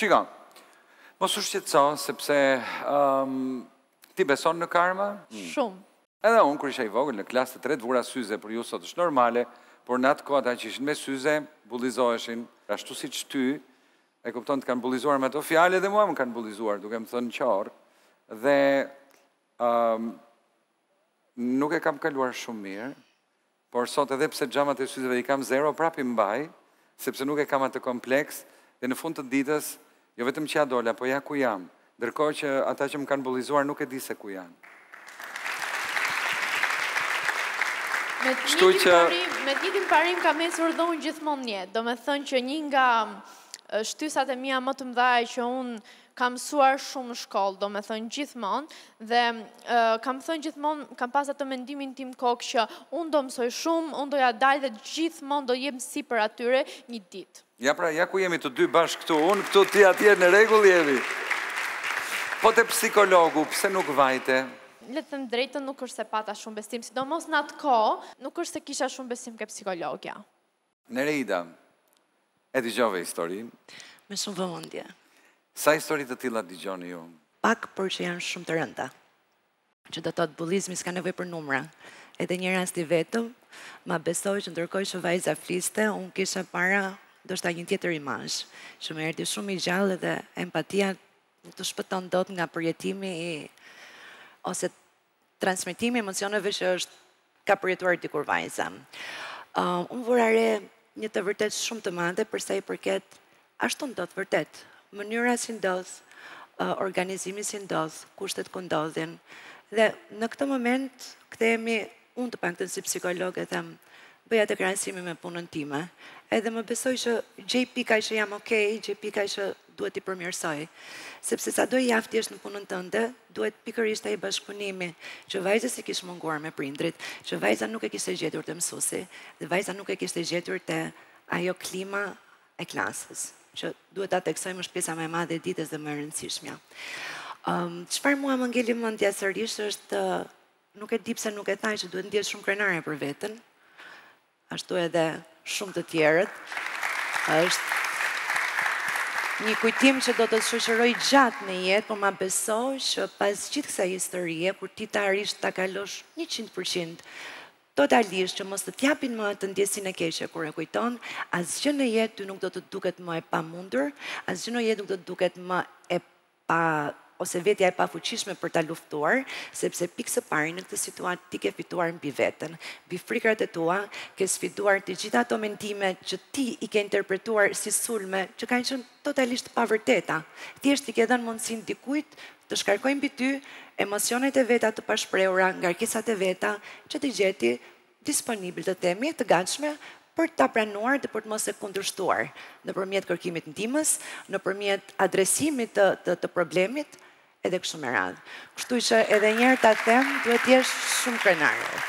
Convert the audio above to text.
Shiko, mos u shqetëso sepse um, ti beson në karma? Mm. Shumë. Edhe unë kur isha i vogël në klasë të tretë vura syze për ju sot është normale, por në atë kohë ata që ishin me syze bullizoheshin, ashtu siç ty e kupton të kanë bullizuar me ato fjalë dhe mua më kanë bullizuar duke më thënë qorr dhe um, nuk e kam kaluar shumë mirë Por sot edhe pse xhamat e syzeve i kam zero prap i mbaj sepse nuk e kam atë kompleks dhe në fund të ditës jo vetëm që ia dola po ja ku jam ndërkohë që ata që më kanë bullizuar nuk e di se ku janë. Me të njëjtin parim, me të njëjtin parim kam ecur dhe unë gjithmonë në jetë, domethënë që një nga shtysat e mia më të mëdha që unë Kam mësuar shumë në shkollë, domethënë gjithmonë, dhe kam thënë gjithmonë, kam pas atë mendimin tim kokë që unë do mësoj shumë, unë do ia dal dhe gjithmonë do jem sipër atyre një ditë. Ja pra, ja ku jemi të dy bashkë këtu, unë këtu ti atje në rregull jemi. Po te psikologu, pse nuk vajte? Le të them drejtën, nuk është se pata shumë besim, sidomos në atë kohë, nuk është se kisha shumë besim ke psikologia. Nereida, e dëgjove historinë? Me shumë vëmendje. Sa histori të tilla dëgjoni ju? Pak, por që janë shumë të rënda. Që do të thotë bullizmi s'ka nevojë për numra. Edhe një rast i vetëm, ma beso që ndërkohë që vajza fliste, unë kisha para ndoshta një tjetër imazh, që më erdhi shumë i gjallë dhe empatia nuk të shpëton dot nga përjetimi ose transmetimi i emocioneve që ç'ka përjetuar dikur vajza. Uh, unë vura re një të vërtetë shumë të madhe përsa i përket ashtu ndodh vërtet. Mënyra si ndodh, uh, organizimi si ndodh, kushtet ku ndodhin. Dhe në këtë moment kthehemi unë të paktën si psikologe them bëj atë krahasimin me punën time. Edhe më besoj që gjej pika që jam okay, gjej pika që duhet t'i përmirësoj. Sepse sado e aftë jesh në punën tënde, Duhet pikërisht ai bashkëpunimi, që vajzës i kish munguar me prindërit, që vajza nuk e kishte gjetur te mësuesi dhe vajza nuk e kishte gjetur te ajo klima e klasës, që duhet ta theksojmë është pjesa më e madhe e ditës dhe më e rëndësishmja. Ëm, çfarë mua më ngeli në mendje sërish është nuk e di pse nuk e tha që duhet të ndihet shumë krenare për veten, ashtu edhe shumë të tjerët, është një kujtim që do të shoqërojë gjatë në jetë, por ma beso që pas gjithë kësaj historie, kur ti të arrish ta kalosh 100% totalisht që mos të të japin më atë ndjesinë e keqe kur e kujton, asgjë në jetë ty nuk do të duket më e pamundur, asgjë në jetë nuk do të duket më e pa ose vetja e pafuqishme për ta luftuar, sepse pikë së pari në këtë situatë ti ke fituar mbi veten, mbi frikërat e tua, ke sfiduar të gjitha ato mendime që ti i ke interpretuar si sulme që kanë qenë totalisht të pavërteta, thjesht i ke dhënë mundësinë dikujt të shkarkojë mbi ty emocionet e veta të pashprehura, ngarkesat e veta që të gjeti disponibël të themi, të gatshme për ta pranuar dhe për të mos e kundërshtuar nëpërmjet kërkimit ndihmës, nëpërmjet adresimit të të të problemit edhe kështu me radhë. Kështu që edhe një herë ta them, duhet të jesh shumë krenare.